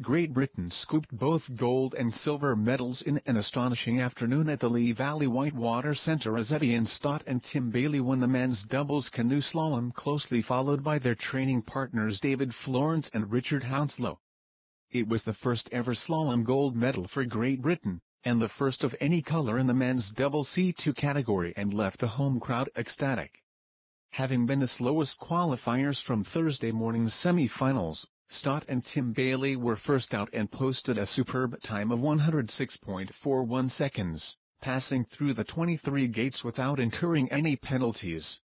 Great Britain scooped both gold and silver medals in an astonishing afternoon at the Lee Valley Whitewater Centre as Etienne Stott and Tim Baillie won the men's doubles canoe slalom closely followed by their training partners David Florence and Richard Hounslow. It was the first ever slalom gold medal for Great Britain, and the first of any color in the men's double C2 category and left the home crowd ecstatic. Having been the slowest qualifiers from Thursday morning's semi-finals, Stott and Tim Baillie were first out and posted a superb time of 106.41 seconds, passing through the 23 gates without incurring any penalties.